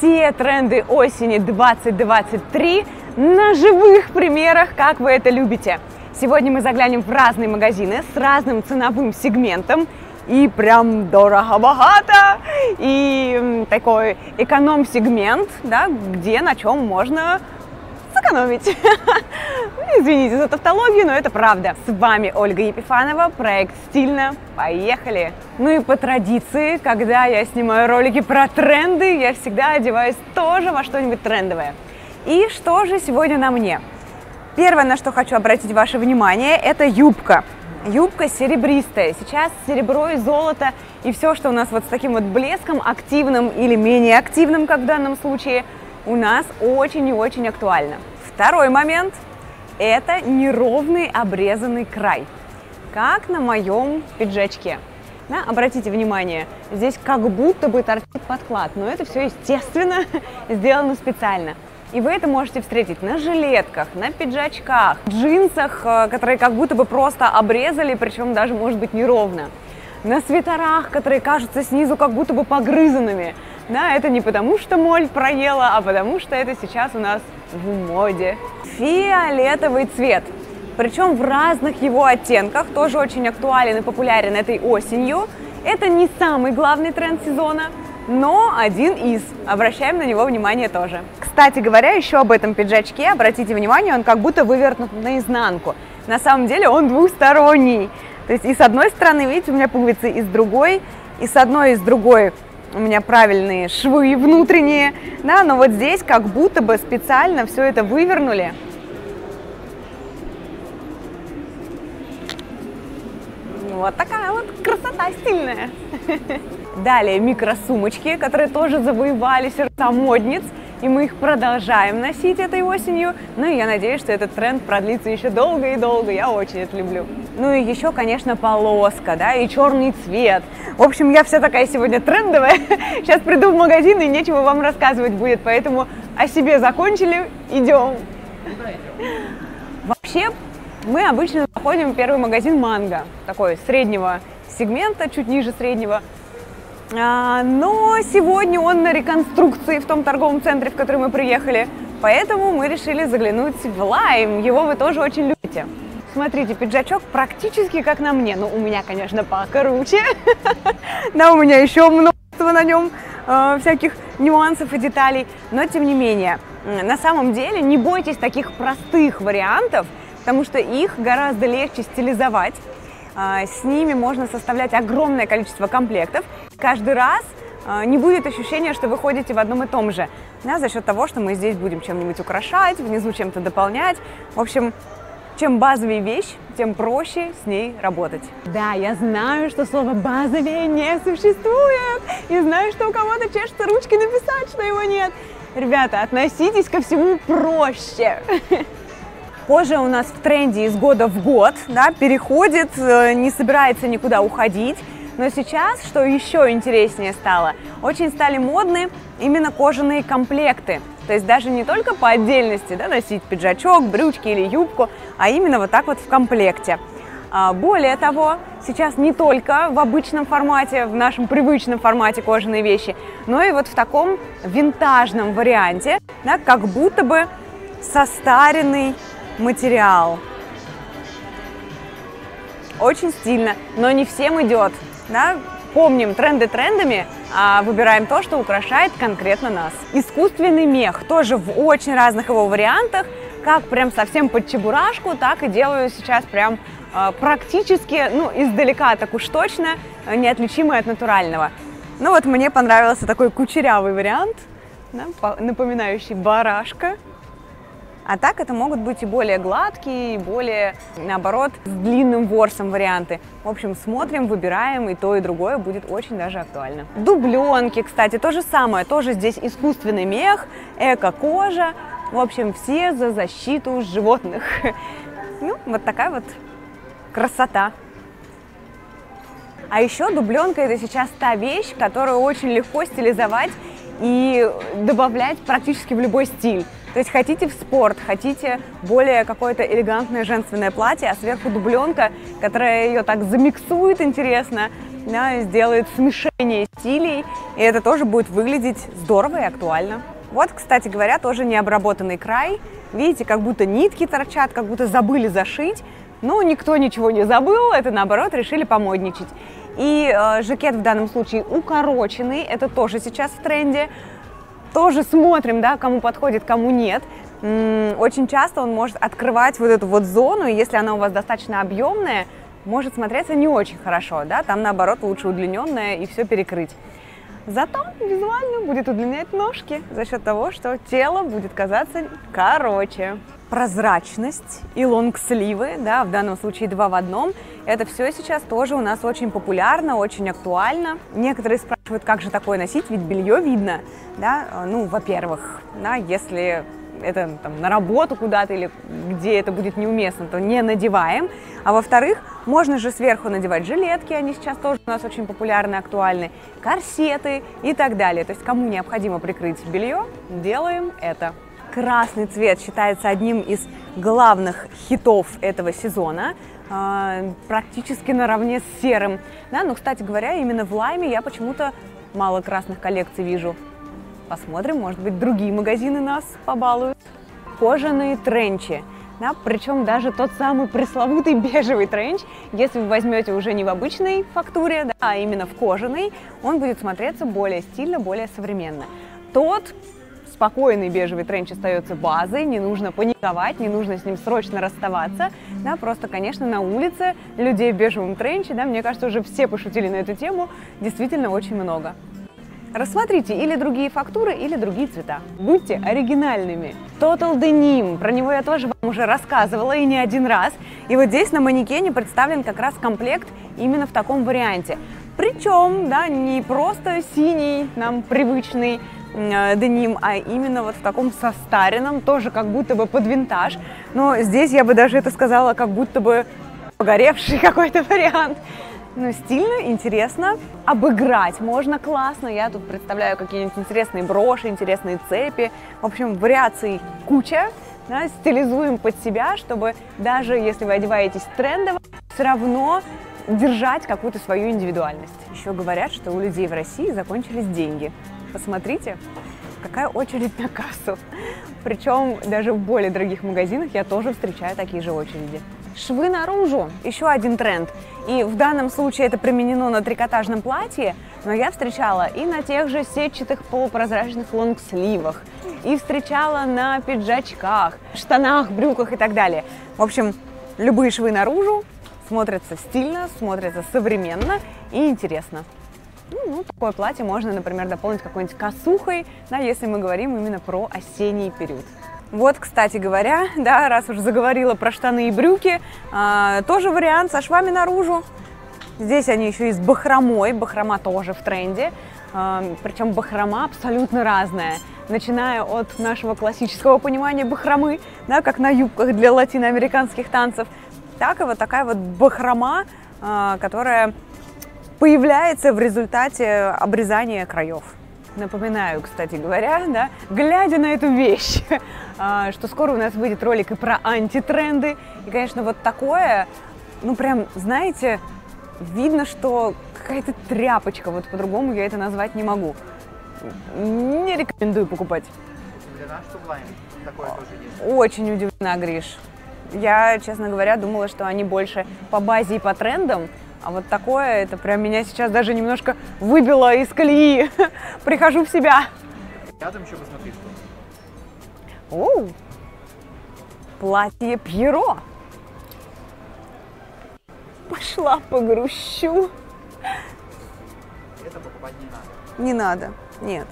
все тренды осени 2023 на живых примерах, как вы это любите. Сегодня мы заглянем в разные магазины с разным ценовым сегментом. И прям дорого-богато, и такой эконом-сегмент, да, где на чем можно сэкономить. Извините за тавтологию, но это правда. С вами Ольга Епифанова, проект «Стильно». Поехали! Ну и по традиции, когда я снимаю ролики про тренды, я всегда одеваюсь тоже во что-нибудь трендовое. И что же сегодня на мне? Первое, на что хочу обратить ваше внимание, это юбка. Юбка серебристая. Сейчас серебро и золото и все, что у нас вот с таким вот блеском, активным или менее активным, как в данном случае, у нас очень и очень актуально. Второй момент – это неровный обрезанный край, как на моем пиджачке. Да, обратите внимание, здесь как будто бы торчит подклад, но это все, естественно, сделано специально. И вы это можете встретить на жилетках, на пиджачках, джинсах, э, которые как будто бы просто обрезали, причем даже может быть неровно. На свитерах, которые кажутся снизу как будто бы погрызанными. Да, это не потому, что моль проела, а потому что это сейчас у нас в моде. Фиолетовый цвет. Причем в разных его оттенках, тоже очень актуален и популярен этой осенью. Это не самый главный тренд сезона, но один из. Обращаем на него внимание тоже. Кстати говоря, еще об этом пиджачке, обратите внимание, он как будто вывернут наизнанку. На самом деле он двухсторонний. То есть и с одной стороны, видите, у меня пуговицы, и с другой, и с одной, и с другой у меня правильные швы внутренние, да, но вот здесь как будто бы специально все это вывернули. Вот такая вот красота стильная. Далее микросумочки, которые тоже завоевали сердца модниц и мы их продолжаем носить этой осенью. Ну и я надеюсь, что этот тренд продлится еще долго и долго. Я очень это люблю. Ну и еще, конечно, полоска, да, и черный цвет. В общем, я вся такая сегодня трендовая. Сейчас приду в магазин и нечего вам рассказывать будет, поэтому о себе закончили, идем. Вообще, мы обычно заходим в первый магазин «Манго», такой среднего сегмента, чуть ниже среднего. А, но сегодня он на реконструкции в том торговом центре, в который мы приехали. Поэтому мы решили заглянуть в Лайм. Его вы тоже очень любите. Смотрите, пиджачок практически как на мне. Ну, у меня, конечно, покруче. Да, у меня еще множество на нем э, всяких нюансов и деталей. Но, тем не менее, на самом деле не бойтесь таких простых вариантов, потому что их гораздо легче стилизовать. А, с ними можно составлять огромное количество комплектов. Каждый раз а, не будет ощущения, что вы ходите в одном и том же, да, за счет того, что мы здесь будем чем-нибудь украшать, внизу чем-то дополнять. В общем, чем базовее вещь, тем проще с ней работать. Да, я знаю, что слово «базовее» не существует, и знаю, что у кого-то чешется ручки написать, что его нет. Ребята, относитесь ко всему проще. Кожа у нас в тренде из года в год, да, переходит, э, не собирается никуда уходить. Но сейчас, что еще интереснее стало, очень стали модны именно кожаные комплекты. То есть даже не только по отдельности да, носить пиджачок, брючки или юбку, а именно вот так вот в комплекте. А, более того, сейчас не только в обычном формате, в нашем привычном формате кожаные вещи, но и вот в таком винтажном варианте, да, как будто бы состаренный материал. Очень стильно, но не всем идет. Да? Помним тренды трендами, а выбираем то, что украшает конкретно нас. Искусственный мех тоже в очень разных его вариантах, как прям совсем под чебурашку, так и делаю сейчас прям э, практически, ну, издалека так уж точно, неотличимый от натурального. Ну вот мне понравился такой кучерявый вариант, да, напоминающий барашка. А так это могут быть и более гладкие, и более, наоборот, с длинным ворсом варианты. В общем, смотрим, выбираем, и то, и другое будет очень даже актуально. Дубленки, кстати, то же самое. Тоже здесь искусственный мех, эко-кожа. В общем, все за защиту животных. Ну, вот такая вот красота. А еще дубленка это сейчас та вещь, которую очень легко стилизовать и добавлять практически в любой стиль. То есть хотите в спорт, хотите более какое-то элегантное женственное платье, а сверху дубленка, которая ее так замиксует интересно, да, сделает смешение стилей, и это тоже будет выглядеть здорово и актуально. Вот, кстати говоря, тоже необработанный край. Видите, как будто нитки торчат, как будто забыли зашить. Но никто ничего не забыл, это наоборот решили помодничать. И э, жакет в данном случае укороченный, это тоже сейчас в тренде. Тоже смотрим, да, кому подходит, кому нет. Очень часто он может открывать вот эту вот зону, и если она у вас достаточно объемная, может смотреться не очень хорошо, да, там наоборот лучше удлиненная и все перекрыть. Зато визуально будет удлинять ножки за счет того, что тело будет казаться короче. Прозрачность и лонгсливы, да, в данном случае два в одном, это все сейчас тоже у нас очень популярно, очень актуально. Некоторые спрашивают, как же такое носить, ведь белье видно, да, ну, во-первых, да, если это там, на работу куда-то или где это будет неуместно, то не надеваем. А во-вторых, можно же сверху надевать жилетки, они сейчас тоже у нас очень популярны, актуальны, корсеты и так далее. То есть кому необходимо прикрыть белье, делаем это. Красный цвет считается одним из главных хитов этого сезона, а, практически наравне с серым. Да, но, кстати говоря, именно в лайме я почему-то мало красных коллекций вижу. Посмотрим, может быть, другие магазины нас побалуют. Кожаные тренчи. Да, причем даже тот самый пресловутый бежевый тренч, если вы возьмете уже не в обычной фактуре, да, а именно в кожаной, он будет смотреться более стильно, более современно. Тот спокойный бежевый тренч остается базой, не нужно паниковать, не нужно с ним срочно расставаться. Да, просто, конечно, на улице людей в бежевом тренче, да, мне кажется, уже все пошутили на эту тему, действительно очень много. Рассмотрите или другие фактуры, или другие цвета. Будьте оригинальными. Total Denim, про него я тоже вам уже рассказывала и не один раз. И вот здесь на манекене представлен как раз комплект именно в таком варианте. Причем, да, не просто синий, нам привычный э, деним, а именно вот в таком состаренном, тоже как будто бы под винтаж. Но здесь я бы даже это сказала, как будто бы погоревший какой-то вариант ну, стильно, интересно. Обыграть можно классно. Я тут представляю какие-нибудь интересные броши, интересные цепи. В общем, вариаций куча. Да, стилизуем под себя, чтобы даже если вы одеваетесь трендово, все равно держать какую-то свою индивидуальность. Еще говорят, что у людей в России закончились деньги. Посмотрите, какая очередь на кассу. Причем даже в более дорогих магазинах я тоже встречаю такие же очереди. Швы наружу – еще один тренд. И в данном случае это применено на трикотажном платье, но я встречала и на тех же сетчатых полупрозрачных лонгсливах, и встречала на пиджачках, штанах, брюках и так далее. В общем, любые швы наружу смотрятся стильно, смотрятся современно и интересно. Ну, ну, такое платье можно, например, дополнить какой-нибудь косухой, да, если мы говорим именно про осенний период. Вот, кстати говоря, да, раз уж заговорила про штаны и брюки, э, тоже вариант со швами наружу. Здесь они еще и с бахромой, бахрома тоже в тренде, э, причем бахрома абсолютно разная, начиная от нашего классического понимания бахромы, да, как на юбках для латиноамериканских танцев, так и вот такая вот бахрома, э, которая появляется в результате обрезания краев. Напоминаю, кстати говоря, да, глядя на эту вещь, а, что скоро у нас выйдет ролик и про антитренды. И, конечно, вот такое, ну прям, знаете, видно, что какая-то тряпочка, вот по-другому я это назвать не могу. Не рекомендую покупать. Удивлена, что такое тоже есть? Очень удивлена, Гриш. Я, честно говоря, думала, что они больше по базе и по трендам, а вот такое, это прям меня сейчас даже немножко выбило из колеи. Прихожу в себя. Рядом еще посмотри, что. Оу, платье Пьеро. Пошла погрущу. Это покупать не надо. Не надо, нет.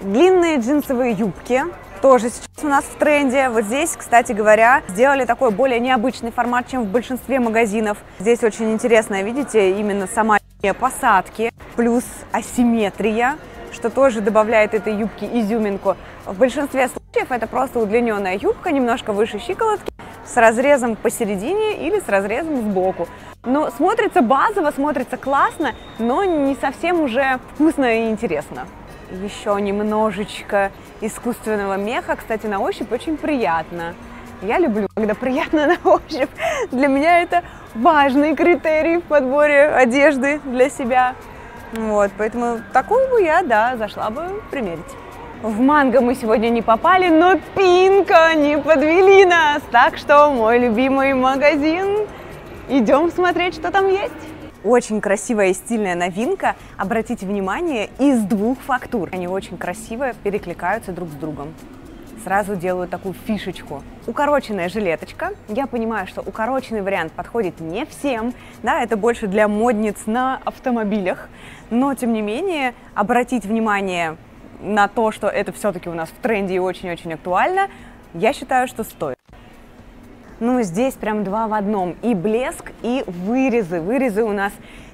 Длинные джинсовые юбки тоже сейчас у нас в тренде. Вот здесь, кстати говоря, сделали такой более необычный формат, чем в большинстве магазинов. Здесь очень интересно, видите, именно сама посадки, плюс асимметрия, что тоже добавляет этой юбке изюминку. В большинстве случаев это просто удлиненная юбка, немножко выше щиколотки, с разрезом посередине или с разрезом сбоку. Но смотрится базово, смотрится классно, но не совсем уже вкусно и интересно еще немножечко искусственного меха. Кстати, на ощупь очень приятно. Я люблю, когда приятно на ощупь. Для меня это важный критерий в подборе одежды для себя. Вот, поэтому такую бы я, да, зашла бы примерить. В манго мы сегодня не попали, но Пинка не подвели нас. Так что мой любимый магазин. Идем смотреть, что там есть. Очень красивая и стильная новинка. Обратите внимание, из двух фактур. Они очень красиво перекликаются друг с другом сразу делаю такую фишечку. Укороченная жилеточка. Я понимаю, что укороченный вариант подходит не всем, да, это больше для модниц на автомобилях, но тем не менее обратить внимание на то, что это все-таки у нас в тренде и очень-очень актуально, я считаю, что стоит. Ну, здесь прям два в одном. И блеск, и вырезы. Вырезы у нас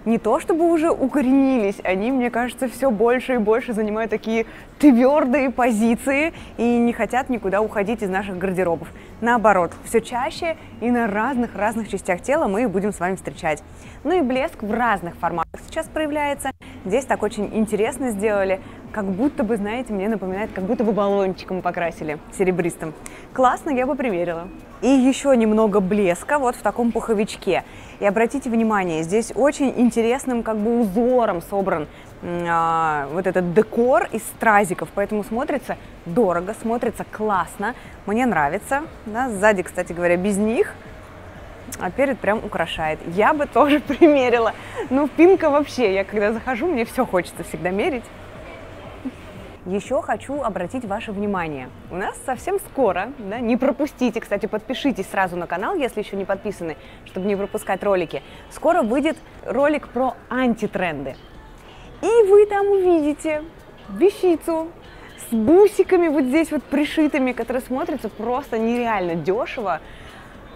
не то чтобы уже укоренились, они, мне кажется, все больше и больше занимают такие твердые позиции и не хотят никуда уходить из наших гардеробов. Наоборот, все чаще и на разных-разных частях тела мы их будем с вами встречать. Ну и блеск в разных форматах сейчас проявляется. Здесь так очень интересно сделали, как будто бы, знаете, мне напоминает, как будто бы баллончиком покрасили серебристым. Классно, я бы примерила. И еще немного блеска вот в таком пуховичке. И обратите внимание, здесь очень интересным как бы узором собран а, вот этот декор из стразиков, поэтому смотрится дорого, смотрится классно, мне нравится. Да, сзади, кстати говоря, без них, а перед прям украшает. Я бы тоже примерила. Ну, пинка вообще, я когда захожу, мне все хочется всегда мерить. Еще хочу обратить ваше внимание. У нас совсем скоро, да, не пропустите, кстати, подпишитесь сразу на канал, если еще не подписаны, чтобы не пропускать ролики. Скоро выйдет ролик про антитренды. И вы там увидите вещицу с бусиками вот здесь вот пришитыми, которые смотрятся просто нереально дешево.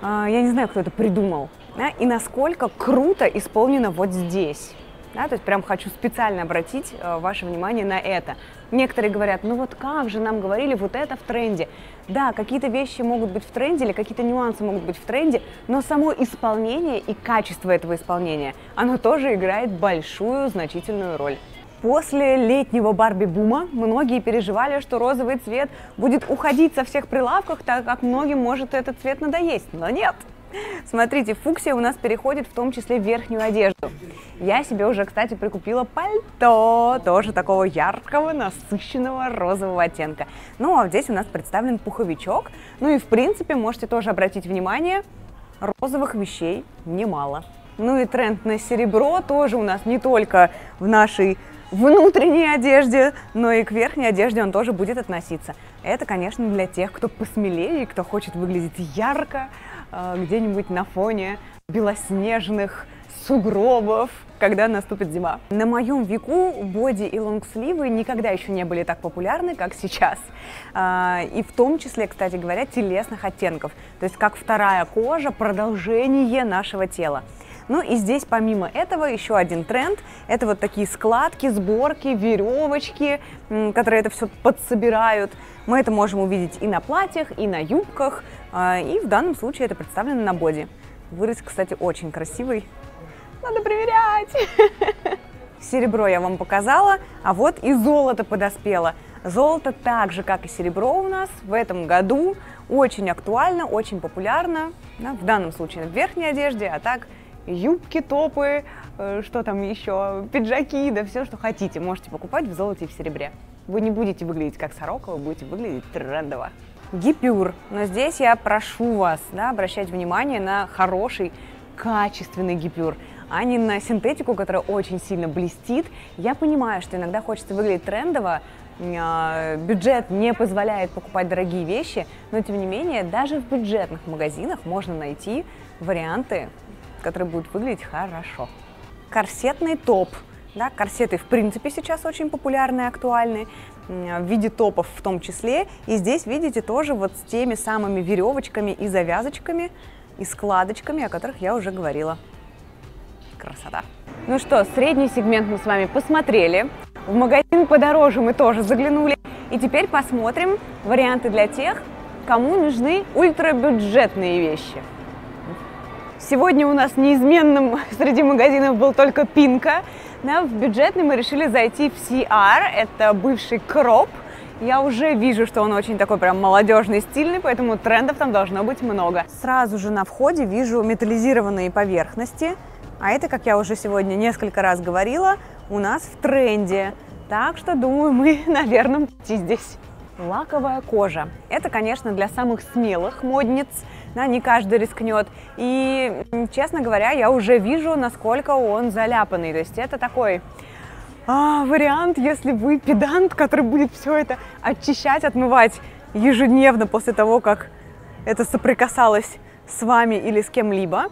А, я не знаю, кто это придумал. Да, и насколько круто исполнено вот здесь. Да, то есть прям хочу специально обратить э, ваше внимание на это. Некоторые говорят, ну вот как же нам говорили, вот это в тренде. Да, какие-то вещи могут быть в тренде или какие-то нюансы могут быть в тренде, но само исполнение и качество этого исполнения, оно тоже играет большую, значительную роль. После летнего Барби-бума многие переживали, что розовый цвет будет уходить со всех прилавков, так как многим может этот цвет надоесть. Но нет, Смотрите, фуксия у нас переходит в том числе в верхнюю одежду. Я себе уже, кстати, прикупила пальто, тоже такого яркого, насыщенного розового оттенка. Ну, а здесь у нас представлен пуховичок. Ну и, в принципе, можете тоже обратить внимание, розовых вещей немало. Ну и тренд на серебро тоже у нас не только в нашей внутренней одежде, но и к верхней одежде он тоже будет относиться. Это, конечно, для тех, кто посмелее, кто хочет выглядеть ярко, где-нибудь на фоне белоснежных сугробов, когда наступит зима. На моем веку боди и лонгсливы никогда еще не были так популярны, как сейчас. А, и в том числе, кстати говоря, телесных оттенков. То есть как вторая кожа, продолжение нашего тела. Ну и здесь помимо этого еще один тренд – это вот такие складки, сборки, веревочки, которые это все подсобирают. Мы это можем увидеть и на платьях, и на юбках, а, и в данном случае это представлено на боди. Вырез, кстати, очень красивый. Надо проверять! Серебро я вам показала, а вот и золото подоспело. Золото так же, как и серебро у нас в этом году очень актуально, очень популярно. Да, в данном случае в верхней одежде, а так юбки, топы, э, что там еще, пиджаки, да все, что хотите, можете покупать в золоте и в серебре. Вы не будете выглядеть как сорока, вы будете выглядеть трендово. Гипюр. Но здесь я прошу вас да, обращать внимание на хороший, качественный гипюр, а не на синтетику, которая очень сильно блестит. Я понимаю, что иногда хочется выглядеть трендово, а, бюджет не позволяет покупать дорогие вещи, но тем не менее даже в бюджетных магазинах можно найти варианты которые будут выглядеть хорошо. Корсетный топ. Да, корсеты в принципе сейчас очень популярны и актуальны в виде топов в том числе. И здесь видите тоже вот с теми самыми веревочками и завязочками и складочками, о которых я уже говорила. Красота. Ну что, средний сегмент мы с вами посмотрели. В магазин подороже мы тоже заглянули. И теперь посмотрим варианты для тех, кому нужны ультрабюджетные вещи. Сегодня у нас неизменным среди магазинов был только Пинка. Да, в бюджетный мы решили зайти в CR, это бывший Кроп. Я уже вижу, что он очень такой прям молодежный, стильный, поэтому трендов там должно быть много. Сразу же на входе вижу металлизированные поверхности, а это, как я уже сегодня несколько раз говорила, у нас в тренде. Так что, думаю, мы на верном пути здесь. Лаковая кожа. Это, конечно, для самых смелых модниц. Да, не каждый рискнет. И, честно говоря, я уже вижу, насколько он заляпанный. То есть это такой а, вариант, если вы педант, который будет все это очищать, отмывать ежедневно после того, как это соприкасалось с вами или с кем-либо.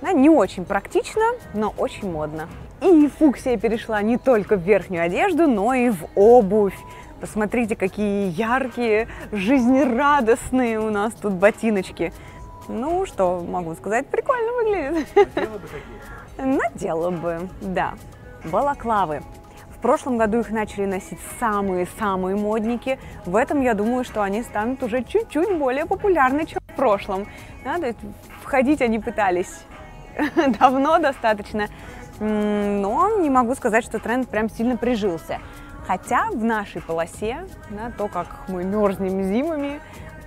Да, не очень практично, но очень модно. И фуксия перешла не только в верхнюю одежду, но и в обувь. Посмотрите, какие яркие, жизнерадостные у нас тут ботиночки. Ну, что могу сказать, прикольно выглядит. Надела бы такие? Надела бы, да. Балаклавы. В прошлом году их начали носить самые-самые модники. В этом я думаю, что они станут уже чуть-чуть более популярны, чем в прошлом. Да, то есть входить они пытались давно достаточно но не могу сказать, что тренд прям сильно прижился. Хотя в нашей полосе, да, то, как мы мерзнем зимами,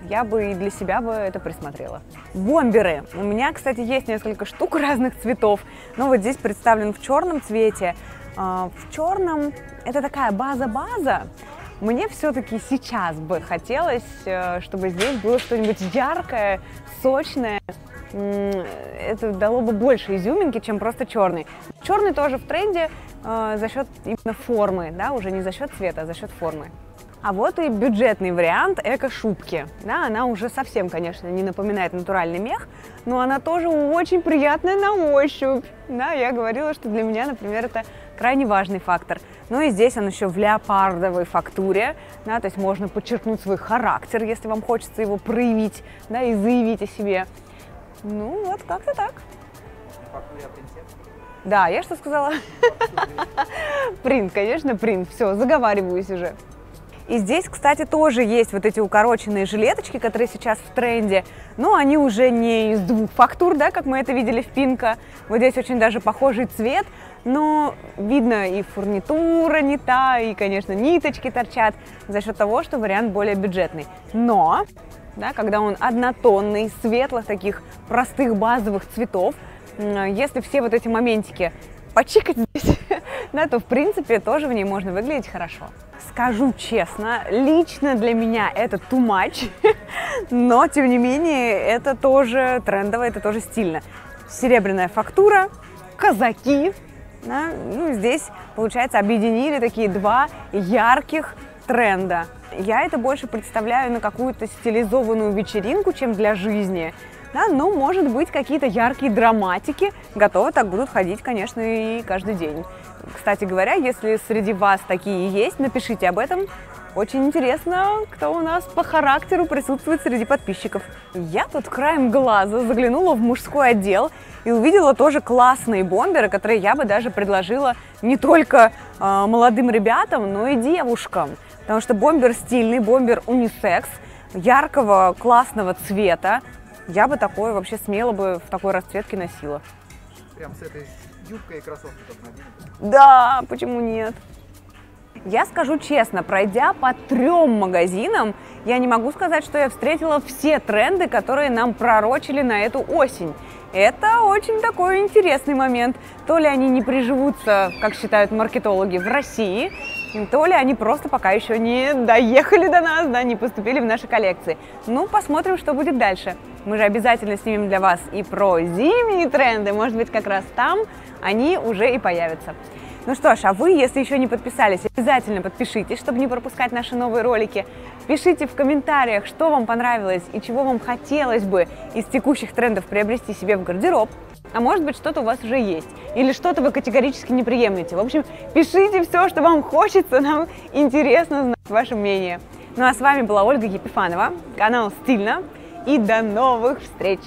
я бы и для себя бы это присмотрела. Бомберы. У меня, кстати, есть несколько штук разных цветов, но вот здесь представлен в черном цвете. А, в черном это такая база-база. Мне все-таки сейчас бы хотелось, э, чтобы здесь было что-нибудь яркое, сочное, это дало бы больше изюминки, чем просто черный. Черный тоже в тренде э, за счет именно формы, да, уже не за счет цвета, а за счет формы. А вот и бюджетный вариант эко-шубки. Да, она уже совсем, конечно, не напоминает натуральный мех, но она тоже очень приятная на ощупь. Да, я говорила, что для меня, например, это крайне важный фактор. Ну и здесь он еще в леопардовой фактуре, да, то есть можно подчеркнуть свой характер, если вам хочется его проявить, да, и заявить о себе. Ну, вот как-то так. Да, я что сказала? Принт, конечно, принт. Все, заговариваюсь уже. И здесь, кстати, тоже есть вот эти укороченные жилеточки, которые сейчас в тренде. Но они уже не из двух фактур, да, как мы это видели в Пинка. Вот здесь очень даже похожий цвет. Но видно и фурнитура не та, и, конечно, ниточки торчат за счет того, что вариант более бюджетный. Но да, когда он однотонный, светлых таких простых базовых цветов. Если все вот эти моментики почикать здесь, да, то в принципе тоже в ней можно выглядеть хорошо. Скажу честно, лично для меня это too much, но тем не менее это тоже трендово, это тоже стильно. Серебряная фактура, казаки, да, ну, здесь, получается, объединили такие два ярких тренда. Я это больше представляю на какую-то стилизованную вечеринку, чем для жизни. Да, но, может быть, какие-то яркие драматики готовы так будут ходить, конечно, и каждый день. Кстати говоря, если среди вас такие есть, напишите об этом. Очень интересно, кто у нас по характеру присутствует среди подписчиков. Я тут краем глаза заглянула в мужской отдел и увидела тоже классные бомберы, которые я бы даже предложила не только э, молодым ребятам, но и девушкам. Потому что бомбер стильный, бомбер унисекс, яркого, классного цвета. Я бы такой вообще смело бы в такой расцветке носила. Прям с этой юбкой и кроссовки Да, почему нет? Я скажу честно, пройдя по трем магазинам, я не могу сказать, что я встретила все тренды, которые нам пророчили на эту осень. Это очень такой интересный момент. То ли они не приживутся, как считают маркетологи, в России, то ли они просто пока еще не доехали до нас, да, не поступили в наши коллекции. Ну, посмотрим, что будет дальше. Мы же обязательно снимем для вас и про зимние тренды, может быть, как раз там они уже и появятся. Ну что ж, а вы, если еще не подписались, обязательно подпишитесь, чтобы не пропускать наши новые ролики. Пишите в комментариях, что вам понравилось и чего вам хотелось бы из текущих трендов приобрести себе в гардероб. А может быть, что-то у вас уже есть. Или что-то вы категорически не приемлете. В общем, пишите все, что вам хочется. Нам интересно знать ваше мнение. Ну а с вами была Ольга Епифанова, канал «Стильно». И до новых встреч!